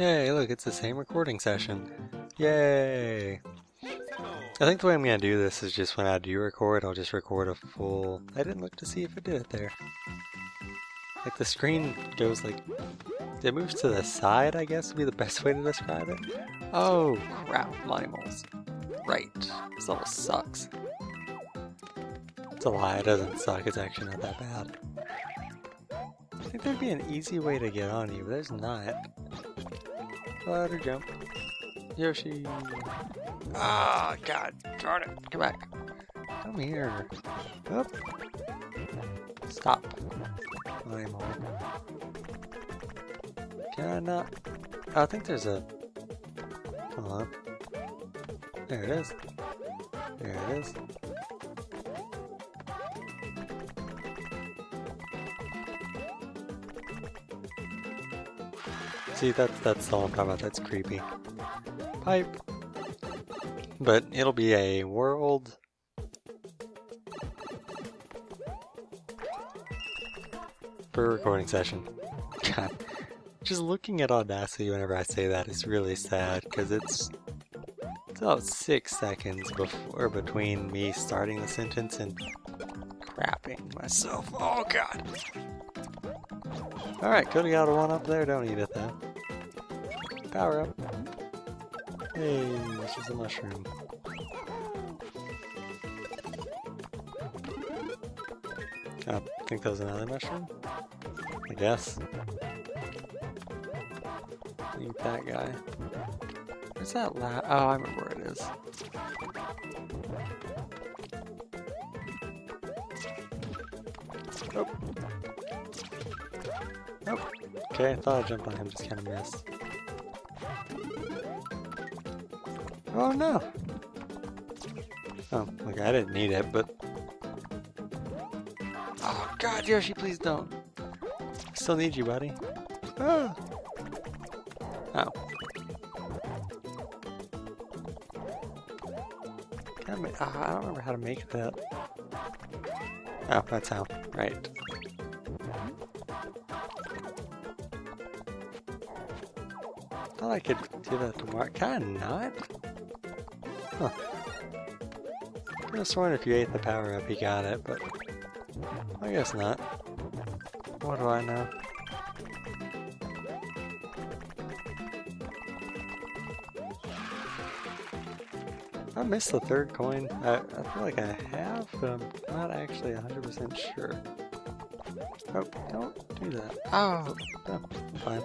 Yay, look, it's the same recording session. Yay! I think the way I'm gonna do this is just when I do record, I'll just record a full... I didn't look to see if it did it there. Like the screen goes like... It moves to the side, I guess would be the best way to describe it. Oh, crap, Limals. Right, this level sucks. It's a lie, it doesn't suck, it's actually not that bad. I think there'd be an easy way to get on you, but there's not. Ladder jump. Yoshi. Ah, God, darn it. Come back. Come here. Up. Stop. I'm on. Can I not? Oh, I think there's a. Come on. There it is. There it is. See, that's that's all I'm talking about. That's creepy. Pipe. But it'll be a world. For a recording session. God. Just looking at Audacity whenever I say that is really sad because it's, it's about six seconds before between me starting the sentence and crapping myself. Oh god. Alright, could've got a one up there, don't eat it though. Power up. Hey, this is a mushroom. I think that was another mushroom? I guess. Eat that guy. Where's that la- Oh, I remember where it is. Nope. Nope. Okay, I thought I jumped on him, just kind of missed. Oh no! Oh, like I didn't need it, but... Oh god, Yoshi, please don't! I still need you, buddy. Ah. Oh. Can I, I don't remember how to make that. Oh, that's how. Right. Thought I could do that tomorrow. Can I not? Huh. I have sworn if you ate the power up, you got it, but I guess not. What do I know? I missed the third coin. I, I feel like I have, but I'm not actually 100% sure. Oh, don't do that. Oh, no, fine.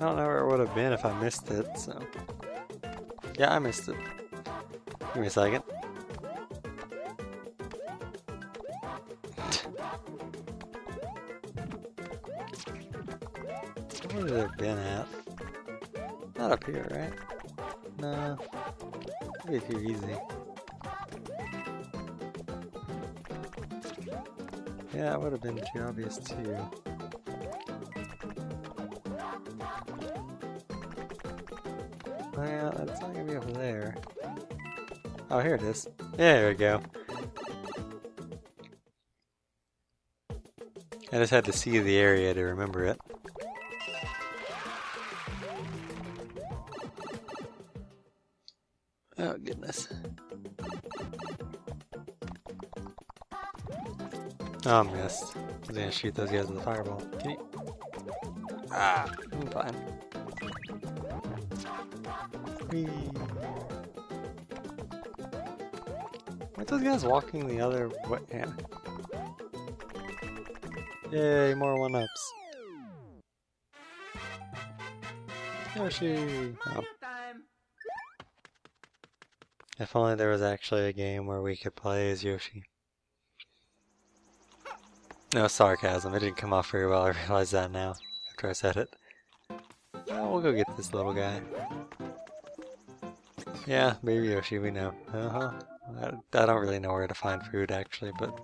I don't know where it would have been if I missed it, so. Yeah, I missed it. Give me a second. Where would it have been at? Not up here, right? No. Maybe too easy. Yeah, it would have been too obvious too. Well, that's not gonna be over there. Oh, here it is. There we go. I just had to see the area to remember it. Oh, goodness. Oh, missed. I was gonna shoot those guys with a fireball. Can you? Ah, I'm fine. Aren't those guys walking the other way? Yeah. Yay, more one-ups. Yoshi! Oh. If only there was actually a game where we could play as Yoshi. No sarcasm, it didn't come off very well, I realize that now, I said it. Well, we'll go get this little guy. Yeah, baby Yoshi, we know. Uh-huh. I, I don't really know where to find food, actually, but...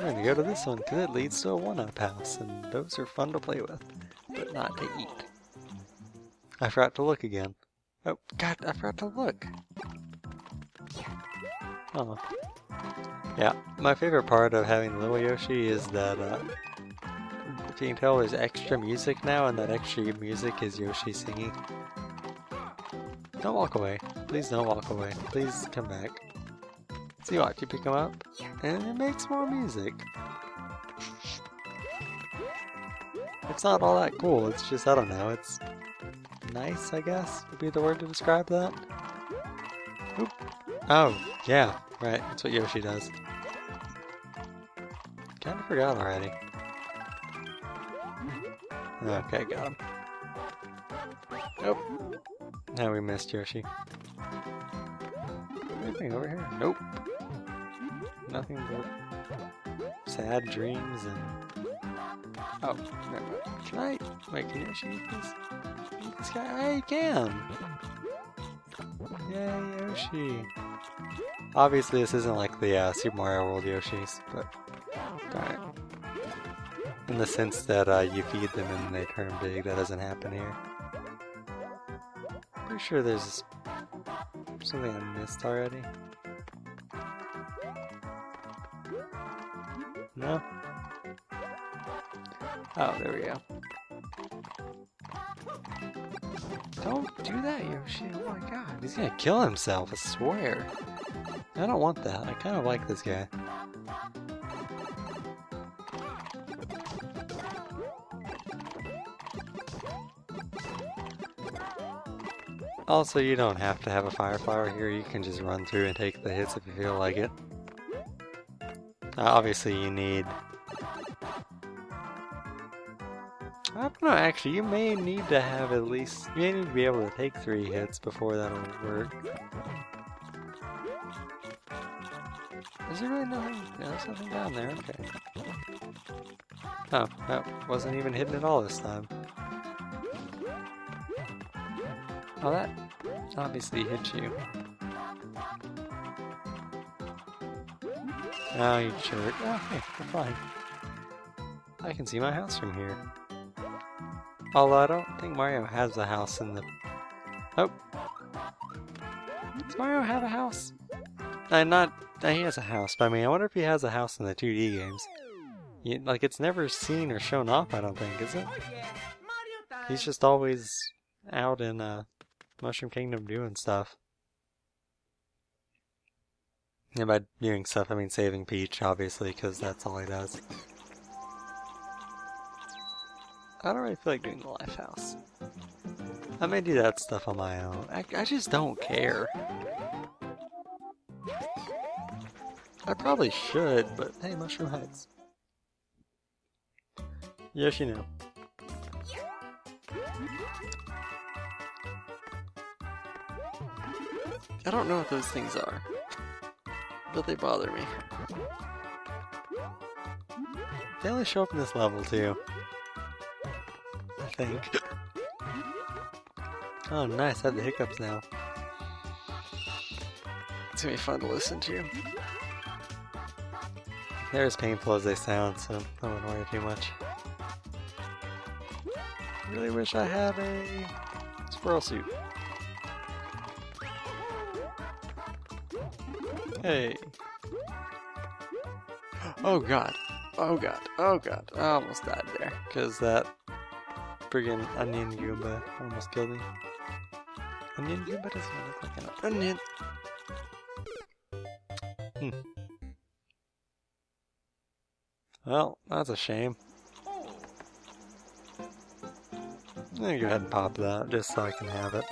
I'm gonna go to this one, because it leads to a one-up house, and those are fun to play with, but not to eat. I forgot to look again. Oh, God, I forgot to look! Oh. Yeah, my favorite part of having little Yoshi is that uh, if you can tell, there's extra music now, and that extra music is Yoshi singing. Don't walk away. Please don't walk away. Please come back. See what, you pick him up, and it makes more music. It's not all that cool, it's just, I don't know, it's nice, I guess, would be the word to describe that. Oop. Oh, yeah, right, that's what Yoshi does. Kinda forgot already. Okay, got him. Nope. Now we missed Yoshi. Anything over here? Nope. Nothing but sad dreams and... Oh, never. Can I... Wait, can Yoshi eat this? This guy? I can! Yay, Yoshi! Obviously this isn't like the uh, Super Mario World Yoshis, but... In the sense that uh, you feed them and they turn big, that doesn't happen here. Pretty sure there's something I missed already. No? Oh, there we go. Don't do that, Yoshi. Oh my god. He's gonna kill himself, I swear. I don't want that. I kind of like this guy. Also, you don't have to have a fire flower here, you can just run through and take the hits if you feel like it. Uh, obviously you need... I don't know, actually, you may need to have at least... You may need to be able to take three hits before that'll work. Is there really nothing? No, there's nothing down there, okay. Oh, that wasn't even hidden at all this time. Oh, that obviously hit you. Oh, you jerk. Oh, hey, we're fine. I can see my house from here. Although I don't think Mario has a house in the... Oh! Does Mario have a house? Uh, not... Uh, he has a house, but I mean, I wonder if he has a house in the 2D games. You, like, it's never seen or shown off, I don't think, is it? He's just always out in, uh, Mushroom Kingdom doing stuff. And by doing stuff, I mean saving Peach, obviously, because that's all he does. I don't really feel like doing the Life House. I may do that stuff on my own. I, I just don't care. I probably should, but hey, Mushroom Heights. Yes, you know. I don't know what those things are, but they bother me. They only show up in this level too. I think. Oh nice, I have the hiccups now. It's gonna be fun to listen to. They're as painful as they sound, so I won't worry too much. Really wish I had a squirrel suit. Hey. Oh god. Oh god. Oh god. I almost died there. Because that friggin' onion Goomba almost killed me. Onion Goomba doesn't look like an onion. Hmm. Well, that's a shame. I'm gonna go ahead and pop that just so I can have it.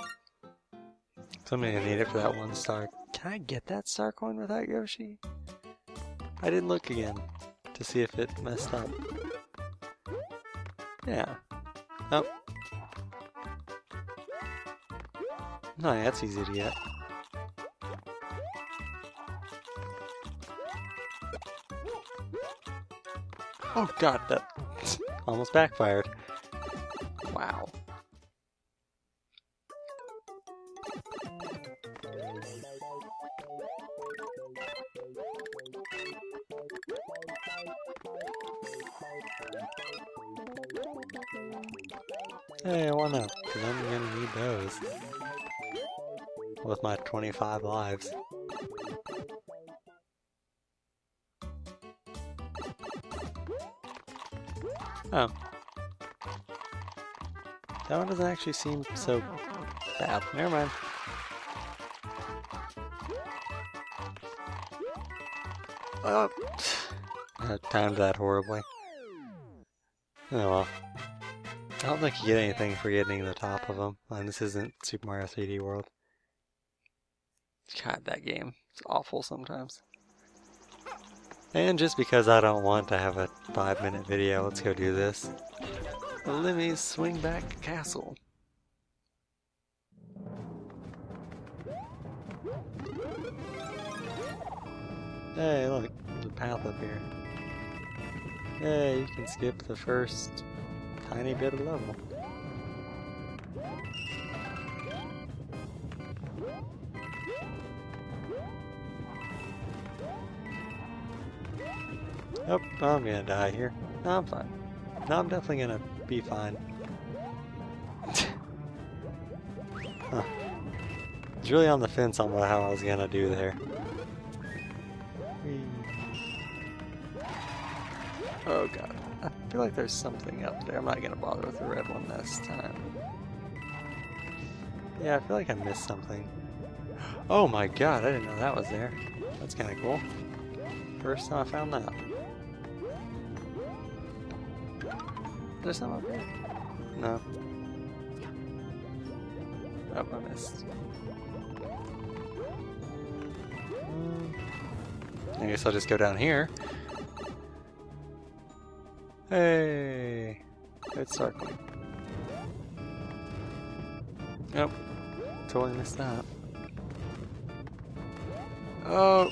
Somebody need it for that one star can I get that star coin without Yoshi? I didn't look again to see if it messed up. Yeah. Oh. No, that's easy to get. Oh god, that almost backfired. Wow. Hey, why not? Because I'm gonna need those. With my 25 lives. Oh, That one doesn't actually seem so bad. Never mind. Oh, I timed that horribly. Oh well. I don't think you get anything for getting the top of them. And uh, this isn't Super Mario 3D World. God, that game. It's awful sometimes. And just because I don't want to have a five minute video, let's go do this. The Lemmy's Swingback Castle. Hey, look, there's a path up here. Hey, you can skip the first tiny bit of level. Oh, I'm gonna die here. No, I'm fine. No, I'm definitely gonna be fine. huh. It's really on the fence on how I was gonna do there. Hmm. Oh god. I feel like there's something up there. I'm not gonna bother with the red one this time. Yeah, I feel like I missed something. Oh my god, I didn't know that was there. That's kinda cool. First time I found that. There's some up here? No. Oh, I missed. Hmm. I guess I'll just go down here. Hey! It's circling. Nope. Totally missed that. Oh!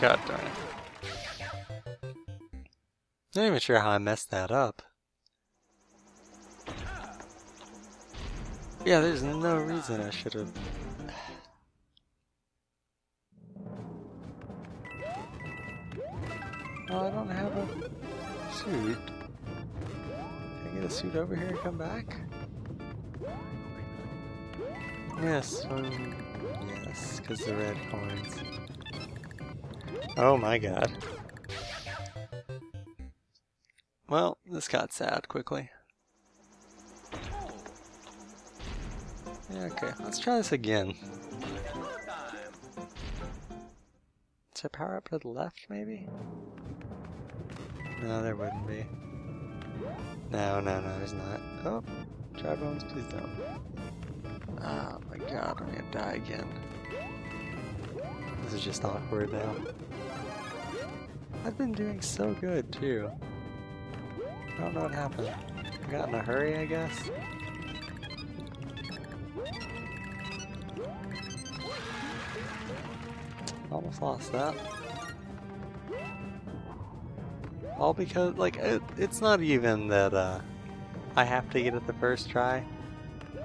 God darn it. Not even sure how I messed that up. Yeah, there's no reason I should have. Oh, I don't have a suit. Can I get a suit over here and come back? Yes, um, yes, because the red coins. Oh my god. Well, this got sad quickly. Okay, let's try this again. There power up to the left, maybe? No, there wouldn't be. No, no, no, there's not. Oh, dry bones, please don't. Oh my god, I'm gonna die again. This is just awkward now. I've been doing so good, too. I don't know what happened. I got in a hurry, I guess? Almost lost that. All because, like, it, it's not even that uh, I have to get it the first try.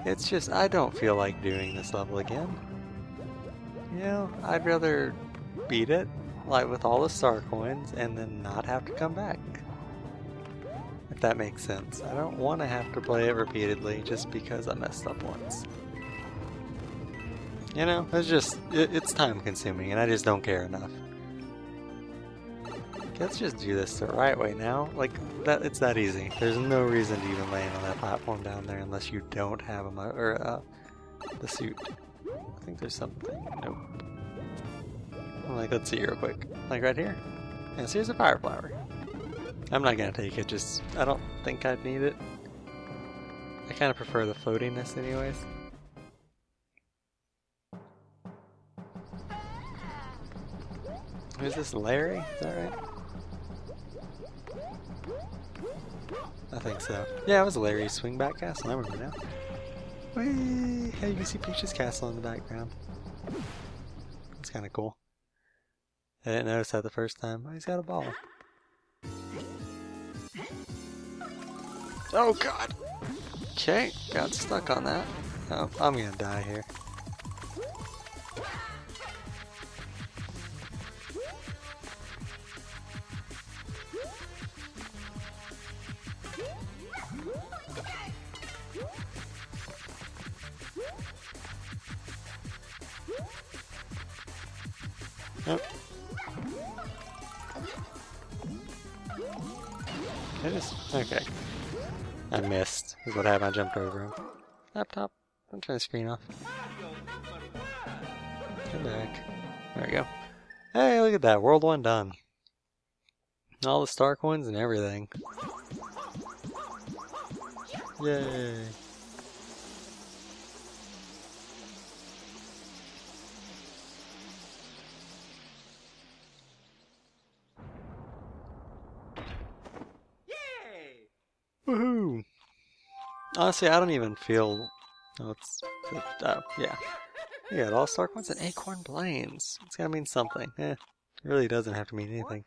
It's just, I don't feel like doing this level again. You know, I'd rather beat it, like with all the star coins, and then not have to come back. If that makes sense. I don't want to have to play it repeatedly just because I messed up once. You know, it's just, it, it's time consuming and I just don't care enough. Let's just do this the right way now. Like, that it's that easy. There's no reason to even land on that platform down there unless you don't have a, or, uh, the suit. I think there's something, nope. like, let's see real quick. Like right here. Yes, here's a fire flower. I'm not gonna take it, just, I don't think I'd need it. I kind of prefer the floatiness anyways. Who's this, Larry? Is that right? I think so. Yeah, it was Larry's Swingback Castle, I remember now. Whee! Hey, you can see Peach's castle in the background. It's kind of cool. I didn't notice that the first time. Oh, he's got a ball. Oh god! Okay, got stuck on that. Oh, I'm gonna die here. Yep. I just, okay. I missed, is what happened. I jumped over him. Laptop, don't turn the screen off. Come back. There we go. Hey, look at that. World 1 done. All the star coins and everything. Yay. Woohoo! Honestly, I don't even feel. Oh, it's. Oh, yeah. Yeah, all star coins and acorn plains. It's gotta mean something. Eh, it really doesn't have to mean anything.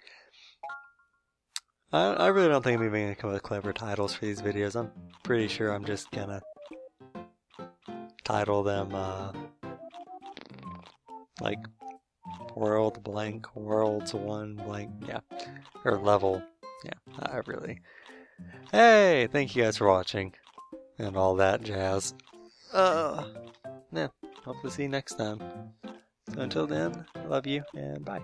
I, I really don't think I'm even gonna come up with clever titles for these videos. I'm pretty sure I'm just gonna title them, uh, like, world blank, worlds one blank, yeah. Or level, yeah, I really. Hey, thank you guys for watching. And all that jazz. Uh, yeah, hope to see you next time. So until then, love you and bye.